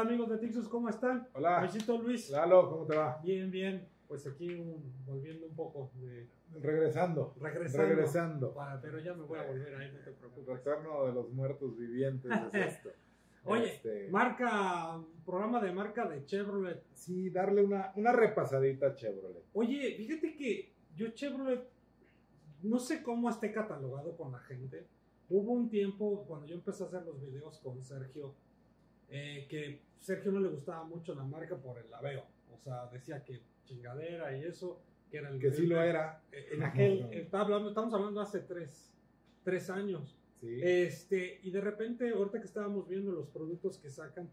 Hola amigos de Tixus, ¿cómo están? Hola. Luisito Luis. Lalo, ¿cómo te va? Bien, bien. Pues aquí un- volviendo un poco de... Regresando. Regresando. Regresando. Para- pero ya me voy a volver ahí, no te preocupes. Retorno de los muertos vivientes es esto. Oye, Este, marca, programa de marca de Chevrolet. sí, darle una, una repasadita a Chevrolet. Oye, fíjate que yo Chevrolet, no sé cómo esté catalogado con la gente. Hubo un tiempo cuando yo empecé a hacer los videos con Sergio, eh, que Sergio no le gustaba mucho la marca por el laveo. O sea, decía que chingadera y eso, que era el Que sí lo era. Eh, En aquel, está hablando- estamos hablando hace tres, tres años. Sí. Este, y de repente, ahorita que estábamos viendo los productos que sacan,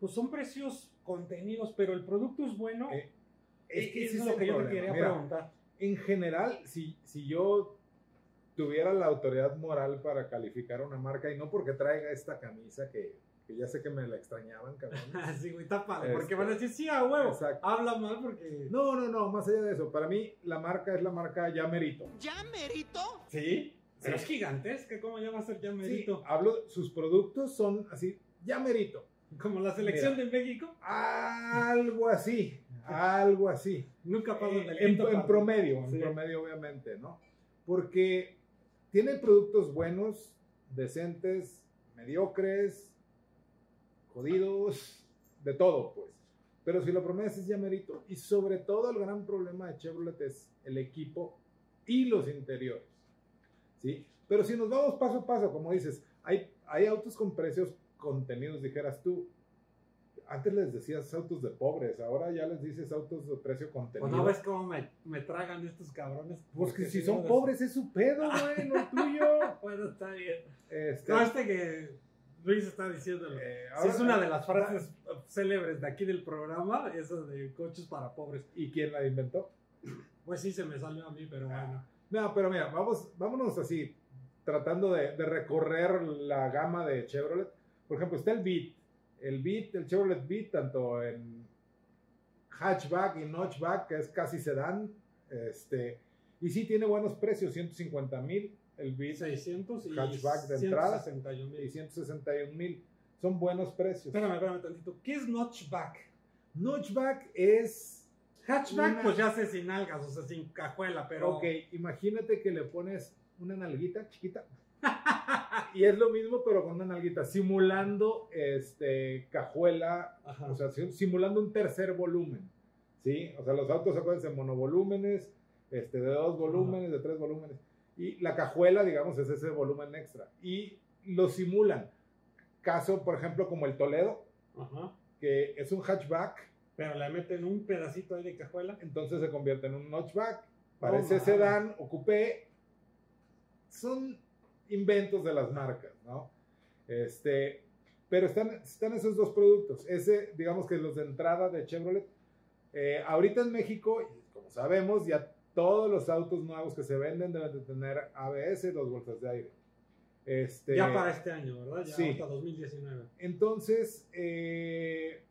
pues son precios contenidos, pero el producto es bueno. Eh, es que ese eso es lo que yo te quería Mira, preguntar. En general, si, si yo tuviera la autoridad moral para calificar una marca, y no porque traiga esta camisa que, que ya sé que me la extrañaban, cabrón. sí, güey, está padre, porque Este, van a decir, sí, a huevo, exacto. habla mal porque... No, no, no, más allá de eso. Para mí, la marca es la marca ya merito. ¿Ya merito? ¿Sí? Pero Sí. es gigantesca, ¿cómo ya va a ser ya Sí, hablo, sus productos son así, ya merito. Como la selección Mira. de México, Algo así, algo así. nunca pasa Eh, en, en promedio, en Sí. promedio obviamente, ¿no? Porque tiene productos buenos, decentes, mediocres, jodidos, de todo, pues. Pero si lo promesas es ya merito. Y sobre todo el gran problema de Chevrolet es el equipo y los interiores. ¿Sí? Pero si nos vamos paso a paso, como dices, hay, hay autos con precios contenidos, dijeras tú. Antes les decías autos de pobres, ahora ya les dices autos de precio contenido. Pues no ves cómo me, me tragan estos cabrones. Pues que Porque si son pobres es su pedo, güey, no tuyo. Bueno, está bien. Este, No, este que Luis está diciéndolo. eh, Sí, ahora- es una de las frases célebres de aquí del programa, eso de coches para pobres. ¿Y quién la inventó? Pues sí, se me salió a mí, pero bueno. No, pero mira, vamos, vámonos así, tratando de, de recorrer la gama de Chevrolet. Por ejemplo, está el Beat. El Beat, el Chevrolet Beat, tanto en hatchback y notchback, que es casi sedán. Este, y sí tiene buenos precios, 150 mil el Beat 600 y Hatchback de entrada. 161 y mil. 161 mil. Son buenos precios. Espérame, espérame tantito. ¿Qué es notchback? Notchback es Hatchback, Una- pues ya sé sin algas, o sea, sin cajuela, pero. Ok, imagínate que le pones una nalguita chiquita. y es lo mismo, pero con una nalguita, simulando este, cajuela, Ajá. o sea, sim- simulando un tercer volumen. ¿Sí? O sea, los autos, acuérdense, monovolúmenes, este, de dos volúmenes, de tres volúmenes. Y la cajuela, digamos, es ese volumen extra. Y lo simulan. Caso, por ejemplo, como el Toledo, Ajá. que es un hatchback, Pero le meten un pedacito ahí de cajuela. entonces se convierte en un notchback. Parece mames. sedán o coupé. Son inventos de las marcas, ¿no? Este, pero están, están esos dos productos. Ese, digamos que los de entrada de Chevrolet. Eh, ahorita en México, como sabemos, ya todos los autos nuevos que se venden deben de tener ABS y dos bolsas de aire. Este, Ya para este año, ¿verdad? Ya sí. hasta 2019. entonces, eh,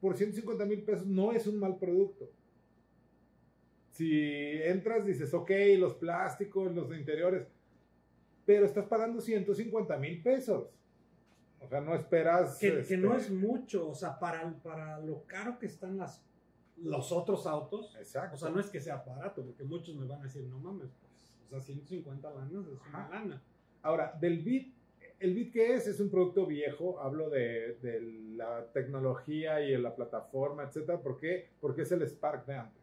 por 150 mil pesos no es un mal producto. Si entras, dices, ok, los plásticos, los interiores, pero estás pagando 150 mil pesos. O sea, no esperas. Que, que este, no es mucho, o sea, para, para lo caro que están las, los otros autos. Exacto. O sea, no es que sea barato, porque muchos me van a decir, no mames, pues, o sea, 150 lanas es una lana. Ahora, del Bit, el Bit que es, es un producto viejo, hablo de, de la tecnología y de la plataforma, etcétera. ¿Por qué? Porque es el Spark de antes.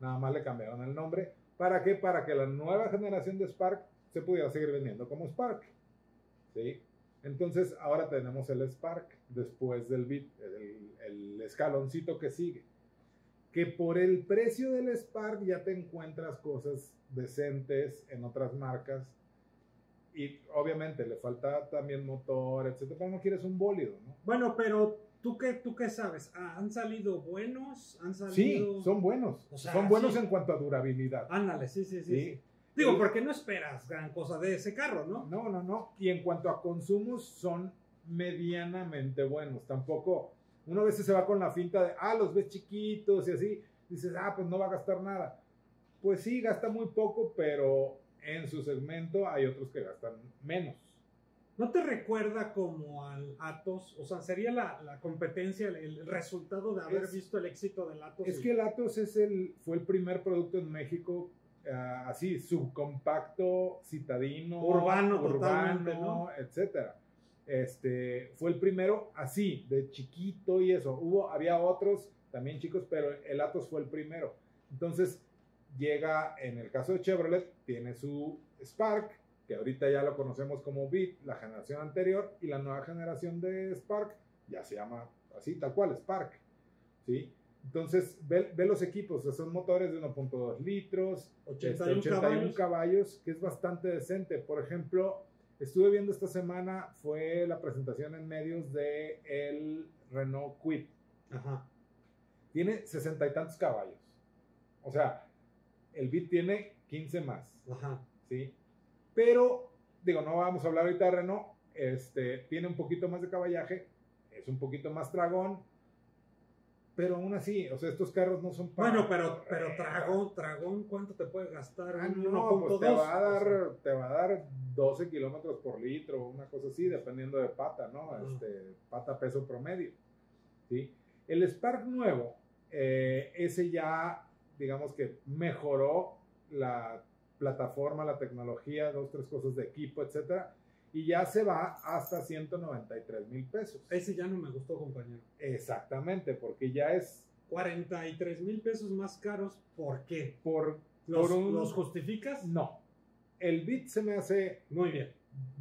Nada más le cambiaron el nombre. ¿Para qué? Para que la nueva generación de Spark se pudiera seguir vendiendo como Spark. ¿Sí? Entonces, ahora tenemos el Spark después del Bit, el, el escaloncito que sigue. Que por el precio del Spark ya te encuentras cosas decentes en otras marcas. Y obviamente le falta también motor, etcétera, pero no quieres un bólido, ¿no? Bueno, pero ¿tú qué, tú qué sabes? Ah, ¿Han salido buenos? ¿Han Sí, salido...? son buenos. O sea, son buenos sí. en cuanto a durabilidad. Ándale, sí, sí, sí. Sí. sí. Digo, porque no esperas gran cosa de ese carro, ¿no? No, no, no. Y en cuanto a consumos, son medianamente buenos. Tampoco, uno a veces se va con la finta de, ah, los ves chiquitos y así. Dices, ah, pues no va a gastar nada. Pues sí, gasta muy poco, pero en su segmento hay otros que gastan menos. ¿No te recuerda como al Atos? O sea, sería la, la competencia, el, el, resultado de haber Es- visto el éxito del Atos. Es y- que el Atos es el, fue el primer producto en México ah, así, subcompacto, citadino, Urbano totalmente, urbano, etcétera. Este, fue el primero así, de chiquito y eso. Hubo, había otros también chicos, pero el Atos fue el primero. Entonces, llega, en el caso de Chevrolet, tiene su Spark, que ahorita ya lo conocemos como Beat, la generación anterior, y la nueva generación de Spark ya se llama así, tal cual, Spark. ¿Sí? Entonces, ve, ve los equipos, o sea, son motores de 1.2 litros, 81 este, 81 caballos. caballos, que es bastante decente. Por ejemplo, estuve viendo esta semana, fue la presentación en medios de el Renault Kwid. Ajá. Tiene sesenta y tantos caballos. O sea, el Beat tiene 15 más. Ajá. ¿sí? Pero, digo, no vamos a hablar ahorita de Renault, este, tiene un poquito más de caballaje, es un poquito más tragón, pero aún así, o sea, estos carros no son para... Bueno, pero, pero Dragón, Dragón, ¿cuánto te puede gastar? Ah, no, pues te 1.2, va, a o sea, dar, te va a dar 12 kilómetros por litro, una cosa así, dependiendo de pata, ¿no? Ah. Este, pata peso promedio, ¿sí? El Spark nuevo, eh, ese ya, digamos que mejoró la plataforma, la tecnología, dos, tres cosas de equipo, etcétera, y ya se va hasta 193 mil pesos. Ese ya no me gustó, compañero. Exactamente, porque ya es 43 mil pesos más caros. ¿Por qué? por... ¿Los, por un- los justificas? No. El Bit se me hace Muy bien.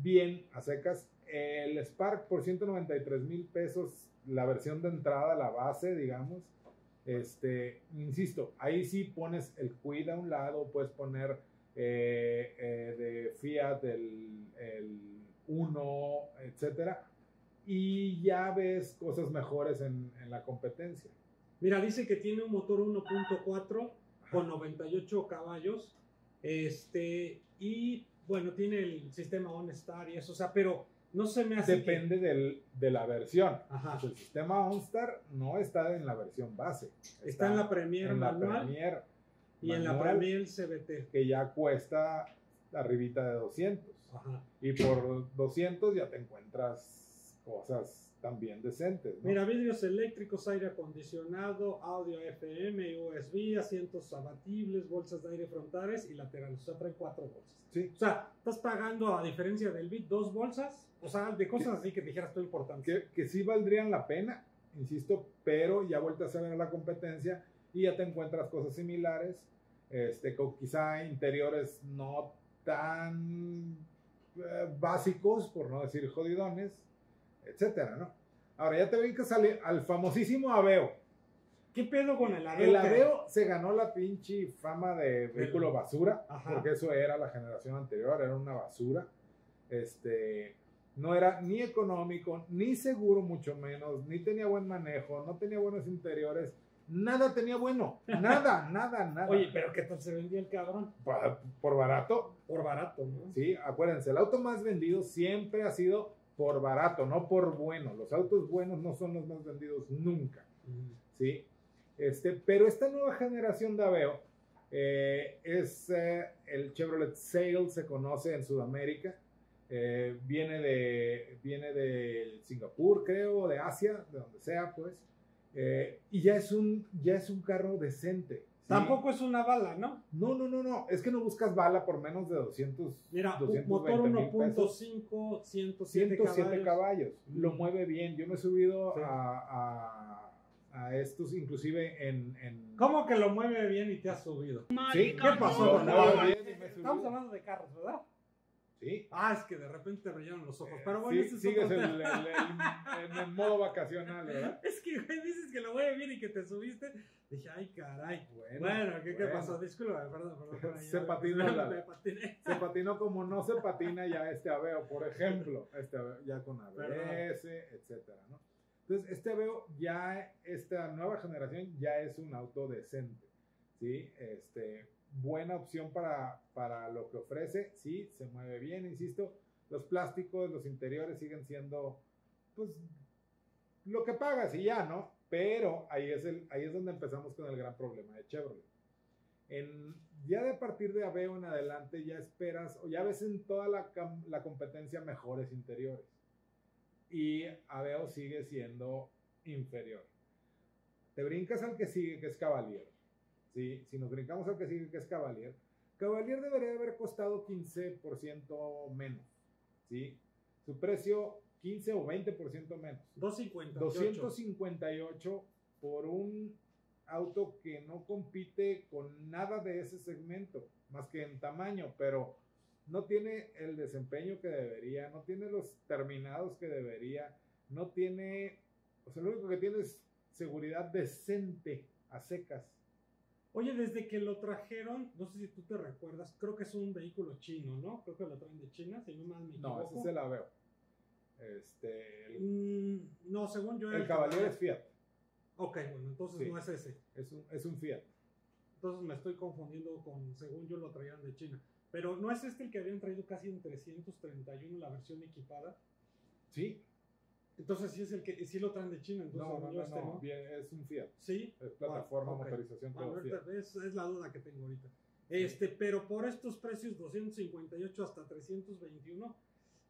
bien a secas. El Spark por 193 mil pesos, la versión de entrada, la base, digamos. Este, insisto, ahí sí pones el Quid a un lado, puedes poner eh, eh, de Fiat el, el 1, etcétera, y ya ves cosas mejores en, en la competencia. Mira, dice que tiene un motor 1.4 con 98 caballos. Este, y bueno, tiene el sistema OnStar y eso, o sea, pero no se me hace. que- Depende del- de la versión. Ajá. El sistema OnStar no está en la versión base. Está en la Premier en la manual Premier y en la Premier CBT. que ya cuesta arribita de 200. Ajá. Y por 200 ya te encuentras cosas también decentes. ¿no? Mira, vidrios eléctricos, aire acondicionado, audio FM, USB, asientos abatibles, bolsas de aire frontales y laterales. O sea, trae cuatro bolsas. Sí. O sea, estás pagando, a diferencia del Bit, dos bolsas. O sea, de cosas así que dijeras tú importante. Que, que sí valdrían la pena, insisto, pero ya vueltas a ver la competencia y ya te encuentras cosas similares, este, con quizá interiores no tan eh, básicos, por no decir jodidones, etcétera, ¿no? Ahora ya te ven que sale al famosísimo Aveo. ¿Qué pedo con el Aveo? El Aveo se ganó la pinche fama de vehículo basura, Ajá. porque eso era la generación anterior, era una basura. Este, no era ni económico, ni seguro, mucho menos, ni tenía buen manejo, no tenía buenos interiores, nada tenía bueno, nada, nada, nada. Oye, pero ¿qué tal se vendía el cabrón? Por barato, Por barato, ¿no? sí, acuérdense, el auto más vendido siempre ha sido por barato, no por bueno. Los autos buenos no son los más vendidos nunca. Mm. ¿sí? Este, pero esta nueva generación de Aveo eh, es eh, el Chevrolet Sail, se conoce en Sudamérica, eh, viene de viene de Singapur, creo, de Asia, de donde sea, pues, eh, y ya es un ya es un carro decente. ¿sí? Tampoco es una bala, ¿no? No, no, no, no, es que no buscas bala por menos de 200, Mira, un 220 motor mil pesos. 1.5, 107, 107 caballos. caballos. Lo mueve bien. Yo me he subido Sí. a, a, a estos, inclusive en. en ¿Cómo que lo mueve bien y te has subido? ¿Sí? ¿Qué pasó bien Estamos hablando de carros, ¿verdad? Sí. Ah, es que de repente te brillaron los ojos. Pero bueno, Sí, ese es sigues otro el, tema. el- el- en el modo vacacional, ¿verdad? Es que güey, dices que lo mueve bien y que te subiste. Dije, ay, caray. Bueno, Bueno, ¿qué, pasó? Disculpa, perdón, perdón. perdón, Se ya- patinó me- la- me patiné. Se patinó como no se patina ya este Aveo, por ejemplo. Este Aveo, ya con ABS, etcétera, ¿no? Entonces, este Aveo ya, esta nueva generación ya es un auto decente, ¿sí? Este, buena opción para, para lo que ofrece, sí, se mueve bien, insisto. Los plásticos, los interiores siguen siendo, pues, lo que pagas y ya, ¿no? Pero ahí es, el, ahí es donde empezamos con el gran problema de Chevrolet. En, ya de partir de Aveo en adelante ya esperas, o ya ves en toda la, la competencia mejores interiores. Y Aveo sigue siendo inferior. Te brincas al que sigue, que es Cavalier. ¿Sí? Si nos brincamos al que sigue, que es Cavalier, Cavalier debería haber costado 15% menos. ¿sí? Su precio 15 o 20% menos. 258. 258 por un auto que no compite con nada de ese segmento, más que en tamaño, pero no tiene el desempeño que debería, no tiene los terminados que debería, no tiene, o sea, lo único que tiene es seguridad decente a secas. Oye, desde que lo trajeron, no sé si tú te recuerdas, creo que es un vehículo chino, ¿no? Creo que lo traen de China, si no mal me No, equivoco. ese se la veo. Este, el, Mm, no, según yo era el Cavalier es Fiat, Ok, bueno, entonces Sí. no es ese. es un, es un Fiat. Entonces me estoy confundiendo con, según yo lo traían de China. Pero no es este el que habían traído casi en 331 la versión equipada. Sí, Entonces sí es el que sí lo traen de China. Entonces no, no, no, este, no, bien, es un Fiat. Sí. Es plataforma, motorización, todo Fiat. ahorita es, es la duda que tengo ahorita. Este, pero por estos precios, 258 hasta 321,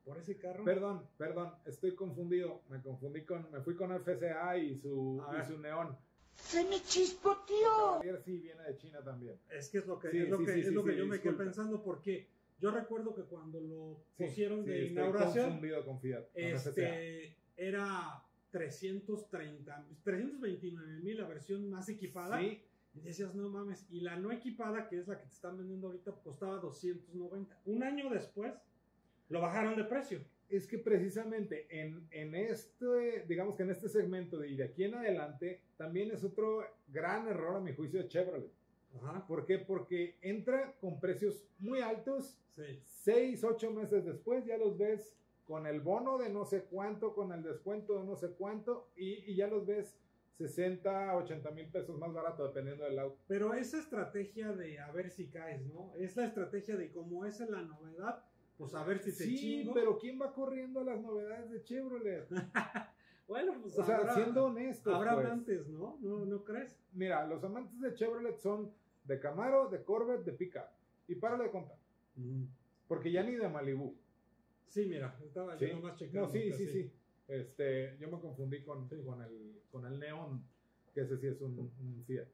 por ese carro. Perdón, perdón, estoy confundido. Me confundí con, me fui con FCA y su, A y ver. su neón. ¡Se me chispoteó! Sí viene de China también. Es que es lo que, Sí, es lo sí, que, sí, es sí, lo que sí, yo me quedé pensando porque yo recuerdo que cuando lo pusieron sí, de estoy inauguración, confundido con Fiat. con FCA. Era 330, 329 mil la versión más equipada. Sí, Y decías, no mames. Y la no equipada, que es la que te están vendiendo ahorita, costaba 290. Un año después, lo bajaron de precio. es que precisamente en, en este, digamos que en este segmento de, y de aquí en adelante, también es otro gran error a mi juicio de Chevrolet. Ajá. ¿Por qué? Porque entra con precios muy altos Sí. seis, ocho meses después ya los ves con el bono de no sé cuánto, con el descuento de no sé cuánto, y, y ya los ves 60, 80 mil pesos más barato dependiendo del auto. Pero esa estrategia de a ver si caes, ¿no? Es la estrategia de como esa es la novedad, pues a ver si te Sí, chingo. pero ¿quién va corriendo a las novedades de Chevrolet? Bueno, pues O sea, habrá, siendo honestos, habrá pues. amantes, ¿no? ¿no? ¿No crees? Mira, los amantes de Chevrolet son de Camaro, de Corvette, de Pickup. Y párale de contar. Porque ya ni de Malibu. Sí, mira, estaba ¿sí? yo nomás checando. No, sí, sí, sí. Este, yo me confundí con, con, el, con el Neon, que ese sí es un, un Fiat.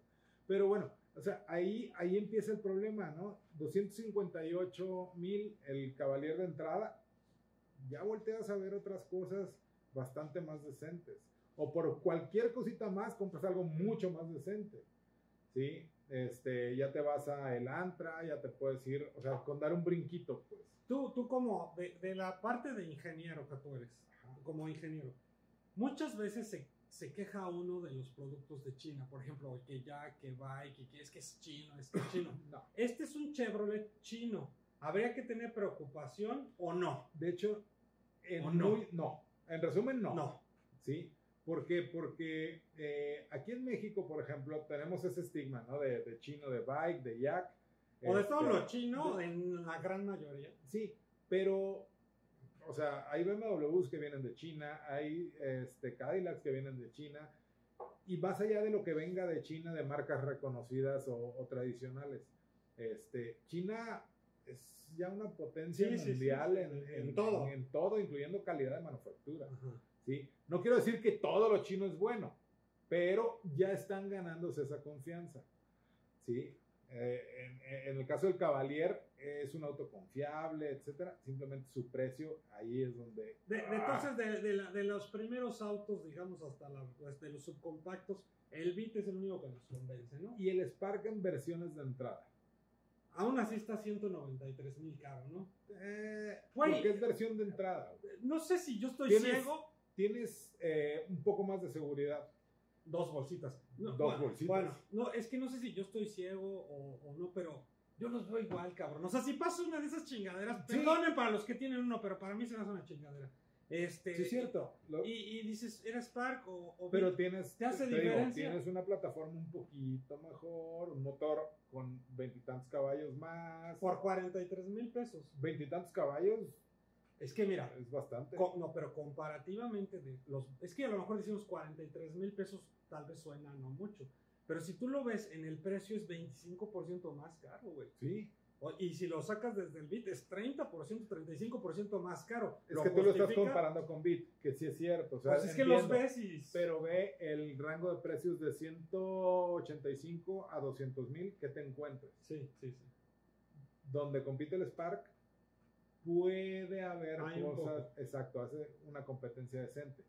Pero bueno, o sea, ahí, ahí empieza el problema, ¿no? 258 mil el Cavalier de entrada. Ya volteas a ver otras cosas bastante más decentes. O por cualquier cosita más compras algo mucho más decente. ¿Sí? Este, ya te vas a el Antra, ya te puedes ir, o sea, con dar un brinquito, pues. Tú, tú como de, de la parte de ingeniero que tú eres, como ingeniero, muchas veces se, se queja uno de los productos de China, por ejemplo, que ya, que va y que, es que es chino, es que es chino. No. Este es un Chevrolet chino. ¿Habría que tener preocupación o no? De hecho, en ¿O no? muy- no. En resumen, no. No. ¿Sí? ¿Por qué? Porque eh, aquí en México, por ejemplo, tenemos ese estigma, ¿no? De, de chino, de bike, de yak. O de Este, todo lo chino, de- en la gran mayoría. Sí, pero, o sea, hay BMWs que vienen de China, hay este, Cadillacs que vienen de China, y más allá de lo que venga de China, de marcas reconocidas o, o tradicionales, este, China es ya una potencia Sí, sí, sí, mundial sí, en, en en- todo. en todo, incluyendo calidad de manufactura. Ajá. ¿Sí? No quiero decir que todo lo chino es bueno, pero ya están ganándose esa confianza. ¿sí? Eh, en, en el caso del Cavalier, es un auto confiable, etcétera. Simplemente su precio, ahí es donde. De, de- ¡Ah! entonces, de, de la- de los primeros autos, digamos, hasta la, pues, los subcompactos, el Beat es el único que nos convence, ¿no? Y el Spark en versiones de entrada. Aún así está 193 mil caro, ¿no? Eh, porque es versión de entrada. No sé si yo estoy ¿Tienes- ciego. Tienes eh, un poco más de seguridad. Dos bolsitas. No, Dos bueno, bolsitas. Bueno, no, es que no sé si yo estoy ciego o, o no, pero yo los veo igual, cabrón. O sea, si pasa una de esas chingaderas, Sí. perdonen para los que tienen uno, pero para mí se me hace una chingadera. Este, Sí, es cierto. Lo- Y, y dices, ¿era Spark o, o pero tienes, ¿Te hace digo, diferencia? tienes una plataforma un poquito mejor, un motor con veintitantos caballos más. Por 43 mil pesos. Veintitantos caballos Es que mira, es bastante. co- no, pero comparativamente de los... Es que a lo mejor decimos 43 mil pesos, tal vez suena no mucho. Pero si tú lo ves, en el precio es 25% más caro, güey. Sí. O- Y si lo sacas desde el bit es 30%, 35% más caro. Es que tú lo estás comparando con Bit, que sí es cierto. O sea, Pues es que los entiendo, ves y... Pero ve el rango de precios de 185 a 200 mil que te encuentres. Sí, sí, sí. Donde compite el Spark, puede haber Hay cosas, exacto, hace una competencia decente.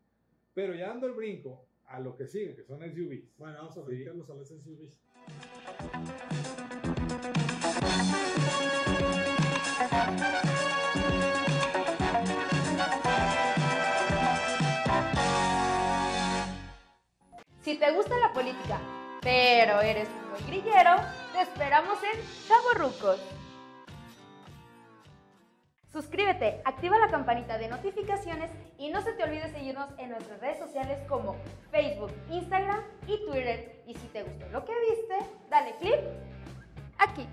Pero ya dando el brinco a lo que sigue, que son SUVs. Bueno, vamos a Sí. brincarnos a las SUVs. Si te gusta la política, pero eres muy grillero, te esperamos en Chavorrucos. Suscríbete, activa la campanita de notificaciones y no se te olvide seguirnos en nuestras redes sociales como Facebook, Instagram y Twitter. Y si te gustó lo que viste, dale click aquí.